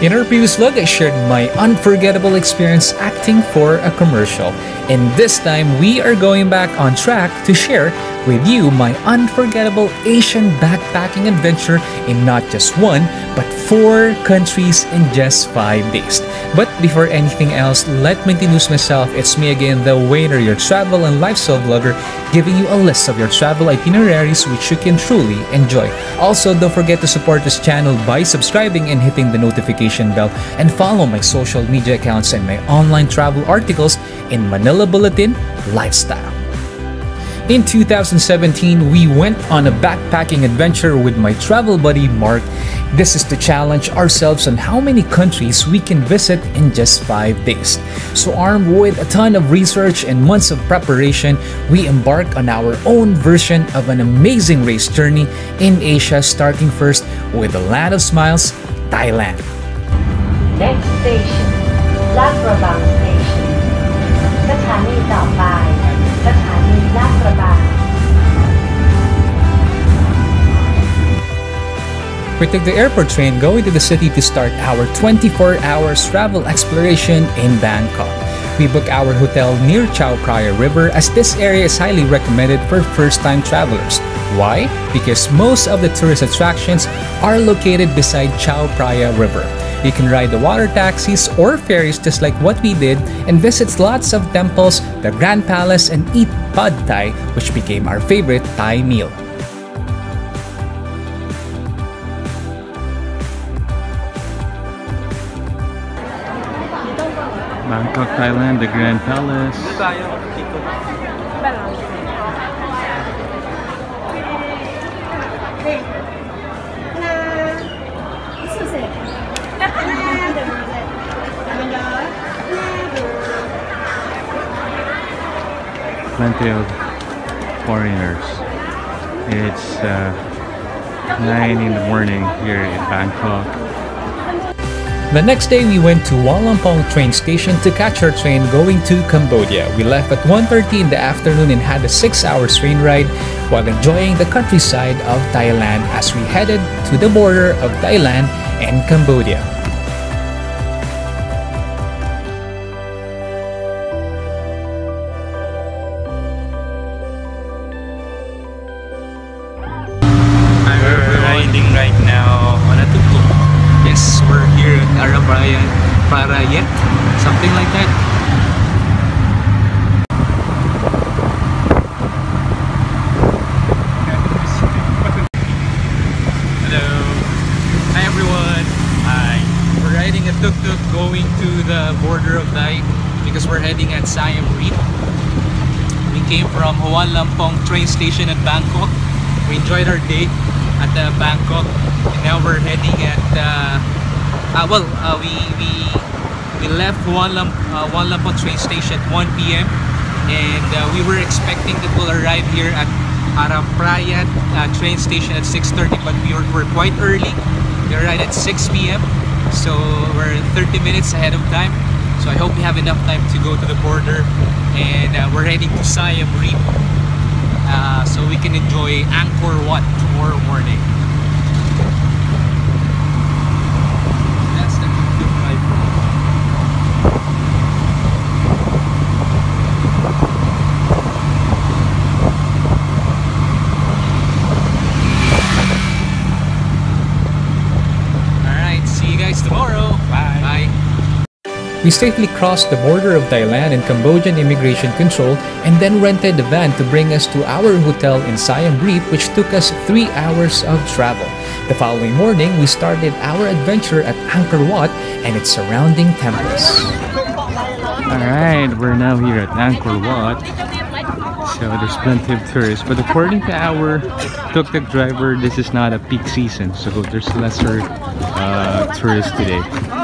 In our previous vlog, I shared my unforgettable experience acting for a commercial. And this time, we are going back on track to share you my unforgettable Asian backpacking adventure in not just one, but four countries in just five days. But before anything else, let me introduce myself. It's me again, the Wayner, your travel and lifestyle vlogger, giving you a list of your travel itineraries which you can truly enjoy. Also, don't forget to support this channel by subscribing and hitting the notification bell and follow my social media accounts and my online travel articles in Manila Bulletin Lifestyle. In 2017, we went on a backpacking adventure with my travel buddy Mark. This is to challenge ourselves on how many countries we can visit in just 5 days. So armed with a ton of research and months of preparation, we embark on our own version of an amazing race journey in Asia starting first with the land of smiles, Thailand. Next station, Lat Krabang Station. We took the airport train going to the city to start our 24 hours travel exploration in Bangkok. We booked our hotel near Chao Phraya River as this area is highly recommended for first-time travelers. Why? Because most of the tourist attractions are located beside Chao Phraya River. You can ride the water taxis or ferries just like what we did and visit lots of temples, the Grand Palace and eat pad thai which became our favorite Thai meal. Bangkok, Thailand, the Grand Palace. Plenty of foreigners. It's uh, 9 in the morning here in Bangkok. The next day, we went to Hua Lamphong train station to catch our train going to Cambodia. We left at 1.30 in the afternoon and had a 6-hour train ride while enjoying the countryside of Thailand as we headed to the border of Thailand and Cambodia. Going to the border of Thai because we're heading at Siem Reap. We came from Hua Lamphong train station in Bangkok. We enjoyed our day at the Bangkok and now we're heading at uh, uh, well uh, we we we left Huan, Lamp, uh, Hua Lamphong train station at 1 p.m. and uh, we were expecting that we'll arrive here at Aranyaprathet uh, train station at 6.30 but we were, were quite early. We arrived at 6 p.m. So we're 30 minutes ahead of time. So I hope we have enough time to go to the border and uh, we're heading to Siem Reap uh, so we can enjoy Angkor Wat tomorrow morning. That's the tuk-tuk ride. Alright, see you guys tomorrow. Bye. Bye. We safely crossed the border of Thailand and Cambodian immigration control and then rented a van to bring us to our hotel in Siem Reap which took us 3 hours of travel. The following morning, we started our adventure at Angkor Wat and its surrounding temples. Alright, we're now here at Angkor Wat. So there's plenty of tourists. But according to our tuk-tuk driver, this is not a peak season. So there's lesser uh, tourists today.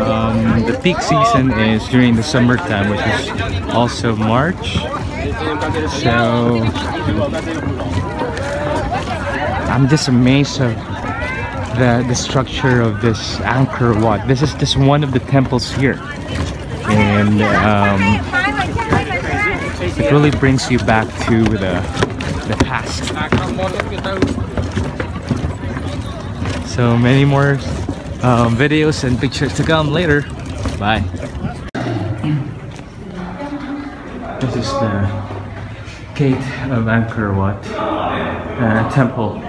Um, the peak season is during the summertime, which is also March. So I'm just amazed of the, the structure of this Angkor Wat. This is just one of the temples here. And um, it really brings you back to the, the past. So many more um, videos and pictures to come later. Bye. This is the gate of Angkor Wat uh, temple.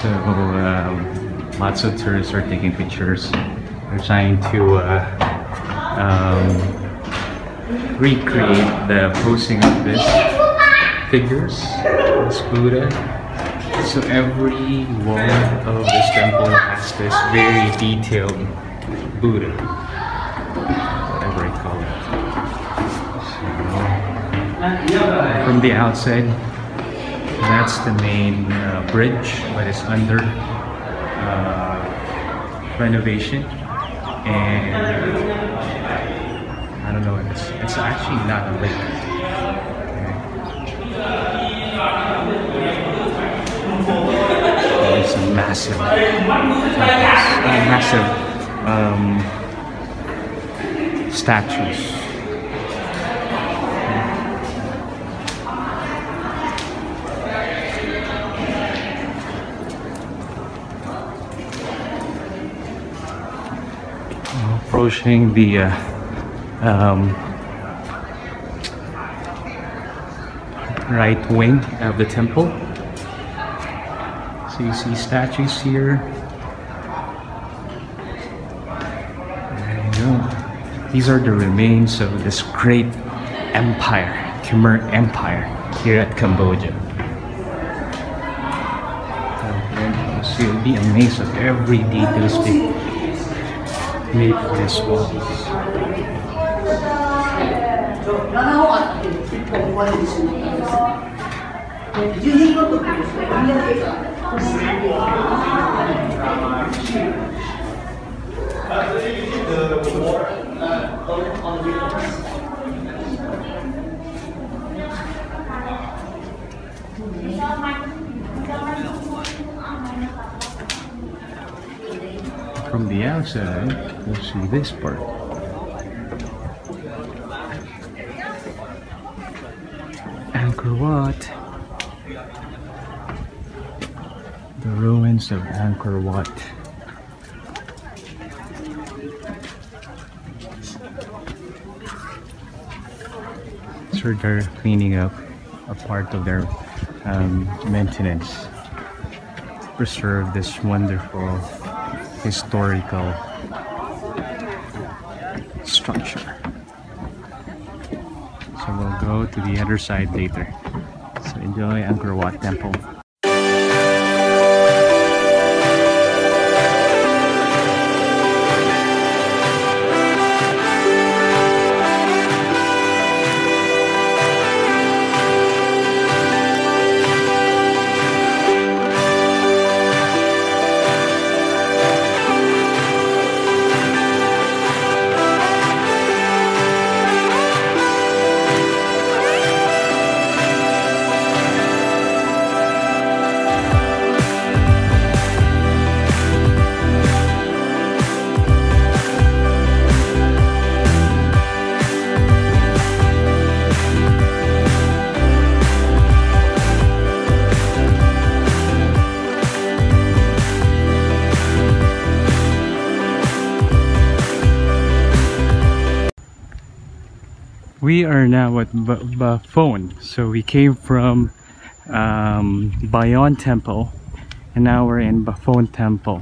So um, lots of tourists are taking pictures. They're trying to uh, um, recreate the posing of this figures, this Buddha. So every wall of this temple has this very detailed Buddha, whatever I call it. So, from the outside, that's the main uh, bridge, but it's under uh, renovation, and I don't know. It's it's actually not a lake. Okay. It's massive, massive um, statues. Approaching the uh, um, right wing of the temple. So you see statues here. There you go. These are the remains of this great empire, Khmer Empire, here at Cambodia. So you'll be amazed at every details they made for this wall. From the outside, you'll see this part. Angkor Wat. The ruins of Angkor Wat. So they're cleaning up a part of their um, maintenance to preserve this wonderful historical structure. So we'll go to the other side later. So enjoy Angkor Wat Temple. We are now at B- Baphuon. So we came from um, Bayon Temple and now we're in Baphuon Temple.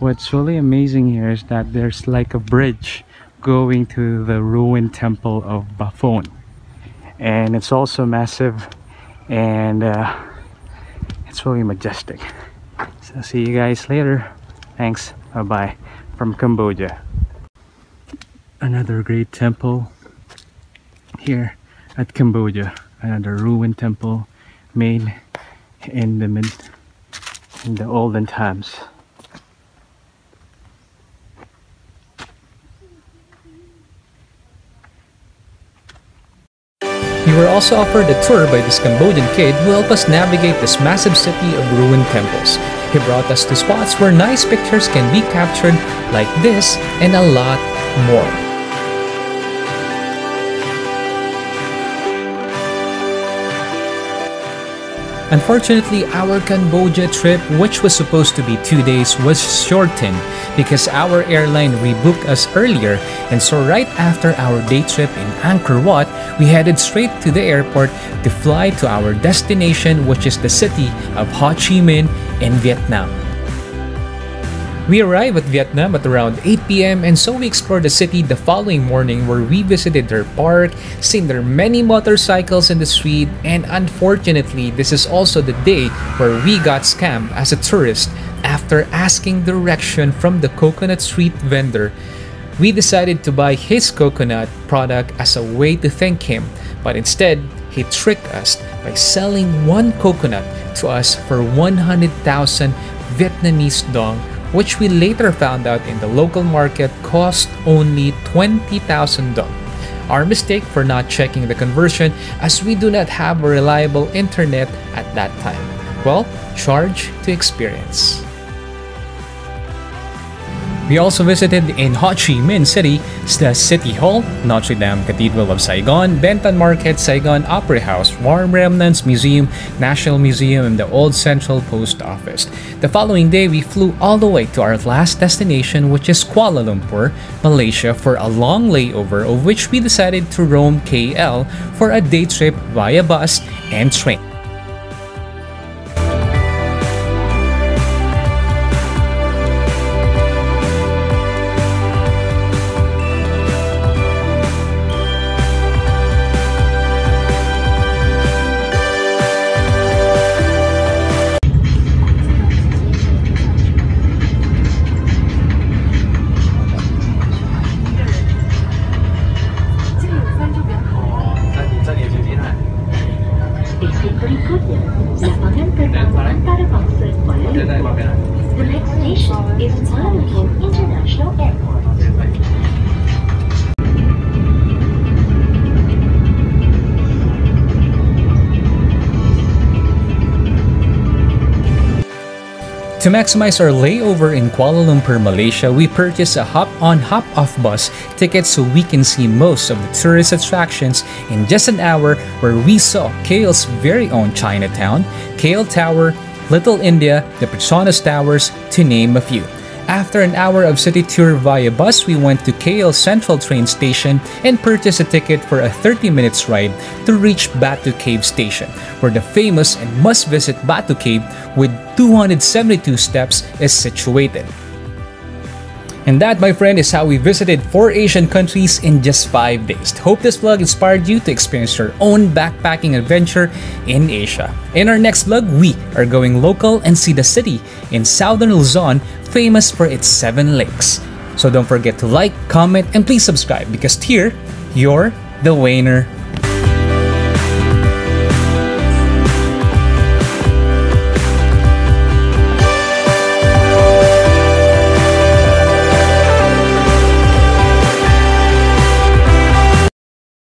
What's really amazing here is that there's like a bridge going to the ruined temple of Baphuon. And it's also massive and uh, it's really majestic. So see you guys later. Thanks. Bye bye from Cambodia. Another great temple here at Cambodia. Uh, Another ruined temple made in the mid in the olden times. We were also offered a tour by this Cambodian kid who helped us navigate this massive city of ruined temples. He brought us to spots where nice pictures can be captured like this and a lot more. Unfortunately, our Cambodia trip, which was supposed to be two days, was shortened because our airline rebooked us earlier, and so right after our day trip in Angkor Wat, we headed straight to the airport to fly to our destination, which is the city of Ho Chi Minh in Vietnam. We arrived at Vietnam at around 8 p.m. and so we explored the city the following morning where we visited their park, seen their many motorcycles in the street, and unfortunately, this is also the day where we got scammed as a tourist after asking direction from the coconut street vendor. We decided to buy his coconut product as a way to thank him, but instead, he tricked us by selling one coconut to us for 100,000 Vietnamese dong which we later found out in the local market cost only 20,000 dong. Our mistake for not checking the conversion as we do not have a reliable internet at that time. Well, charge to experience. We also visited in Ho Chi Minh City the City Hall, Notre Dame Cathedral of Saigon, Ben Thanh Market, Saigon Opera House, War Remnants Museum, National Museum, and the Old Central Post Office. The following day, we flew all the way to our last destination, which is Kuala Lumpur, Malaysia, for a long layover, of which we decided to roam KL for a day trip via bus and train. To maximize our layover in Kuala Lumpur, Malaysia, we purchased a hop-on hop-off bus ticket so we can see most of the tourist attractions in just an hour where we saw KL's very own Chinatown, KL Tower, Little India, the Petronas Towers, to name a few. After an hour of city tour via bus, we went to KL Central train station and purchased a ticket for a 30 minutes ride to reach Batu Cave station, where the famous and must-visit Batu Cave with 272 steps is situated. And that, my friend, is how we visited four Asian countries in just five days. Hope this vlog inspired you to experience your own backpacking adventure in Asia. In our next vlog, we are going local and see the city in southern Luzon famous for its seven lakes. So don't forget to like, comment, and please subscribe because here, you're the Wayner